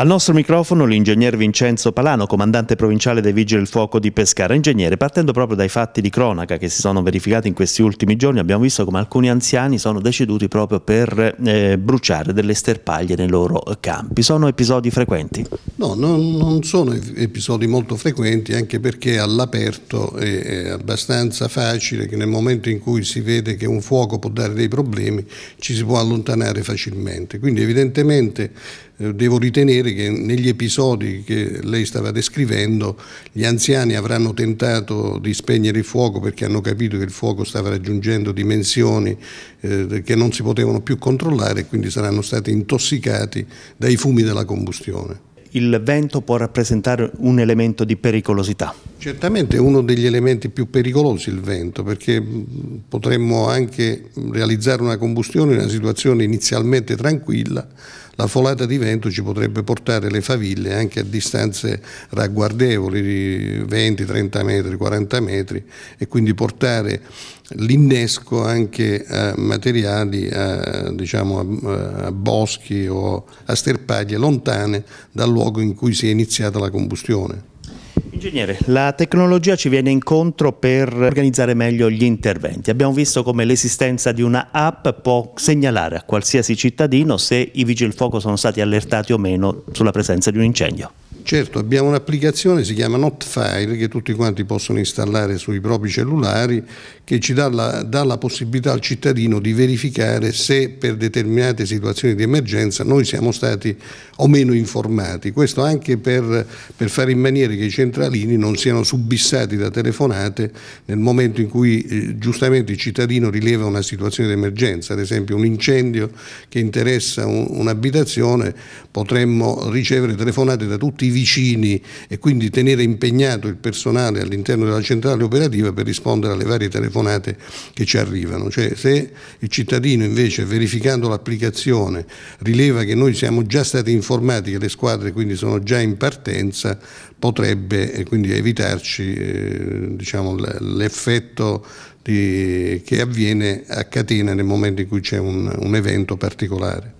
Al nostro microfono l'ingegner Vincenzo Palano, comandante provinciale dei Vigili del Fuoco di Pescara. Ingegnere, partendo proprio dai fatti di cronaca che si sono verificati in questi ultimi giorni, abbiamo visto come alcuni anziani sono deceduti proprio per eh, bruciare delle sterpaglie nei loro campi. Sono episodi frequenti? No, non, non sono episodi molto frequenti, anche perché all'aperto è, è abbastanza facile che nel momento in cui si vede che un fuoco può dare dei problemi ci si può allontanare facilmente. Quindi evidentemente devo ritenere che negli episodi che lei stava descrivendo gli anziani avranno tentato di spegnere il fuoco perché hanno capito che il fuoco stava raggiungendo dimensioni eh, che non si potevano più controllare e quindi saranno stati intossicati dai fumi della combustione. Il vento può rappresentare un elemento di pericolosità? Certamente è uno degli elementi più pericolosi il vento perché potremmo anche realizzare una combustione in una situazione inizialmente tranquilla la folata di vento ci potrebbe portare le faville anche a distanze ragguardevoli di 20, 30 metri, 40 metri e quindi portare l'innesco anche a materiali, a, diciamo, a, a boschi o a sterpaglie lontane dal luogo in cui si è iniziata la combustione. Ingegnere, la tecnologia ci viene incontro per organizzare meglio gli interventi. Abbiamo visto come l'esistenza di una app può segnalare a qualsiasi cittadino se i vigili del fuoco sono stati allertati o meno sulla presenza di un incendio. Certo, abbiamo un'applicazione, si chiama Notfire, che tutti quanti possono installare sui propri cellulari, che ci dà la, dà la, possibilità al cittadino di verificare se per determinate situazioni di emergenza noi siamo stati o meno informati. Questo anche per, per fare in maniera che i centralini non siano subissati da telefonate nel momento in cui eh, giustamente il cittadino rileva una situazione di emergenza, ad esempio un incendio che interessa un, un'abitazione, potremmo ricevere telefonate da tutti i vicini e quindi tenere impegnato il personale all'interno della centrale operativa per rispondere alle varie telefonate che ci arrivano. Cioè, se il cittadino invece verificando l'applicazione rileva che noi siamo già stati informati che le squadre quindi sono già in partenza, potrebbe eh, quindi evitarci eh, diciamo, l'effetto che avviene a catena nel momento in cui c'è un, un evento particolare.